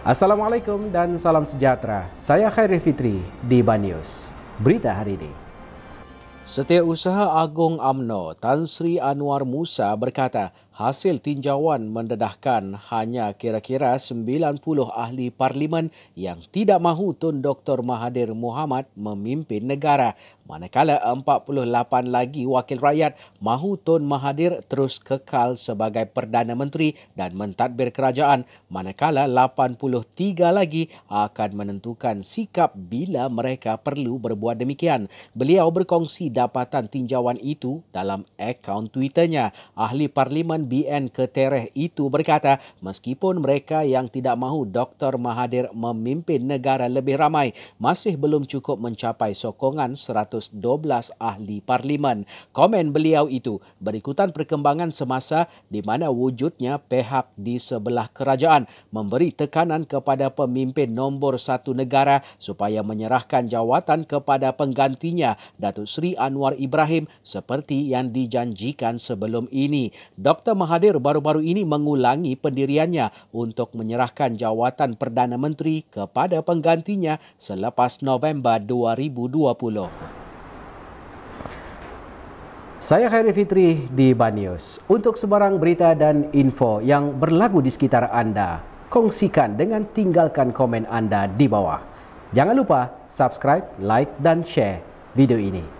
Assalamualaikum dan salam sejahtera. Saya Khairi Fitri di Banius. Berita hari ini. Setiausaha Agung AMNO Tan Sri Anwar Musa berkata hasil tinjauan mendedahkan hanya kira-kira 90 ahli parlimen yang tidak mahu Tun Dr. Mahathir Mohamad memimpin negara manakala 48 lagi wakil rakyat mahu Tun Mahathir terus kekal sebagai Perdana Menteri dan mentadbir kerajaan manakala 83 lagi akan menentukan sikap bila mereka perlu berbuat demikian. Beliau berkongsi dapatan tinjauan itu dalam akaun Twitternya. Ahli Parlimen BN Ketereh itu berkata meskipun mereka yang tidak mahu Dr. Mahathir memimpin negara lebih ramai masih belum cukup mencapai sokongan 100 112 ahli parlimen. Komen beliau itu berikutan perkembangan semasa di mana wujudnya pihak di sebelah kerajaan memberi tekanan kepada pemimpin nombor satu negara supaya menyerahkan jawatan kepada penggantinya Datuk Seri Anwar Ibrahim seperti yang dijanjikan sebelum ini. Dr. Mahathir baru-baru ini mengulangi pendiriannya untuk menyerahkan jawatan Perdana Menteri kepada penggantinya selepas November 2020. Saya Khairi Fitri di Banius. Untuk sebarang berita dan info yang berlaku di sekitar anda, kongsikan dengan tinggalkan komen anda di bawah. Jangan lupa subscribe, like dan share video ini.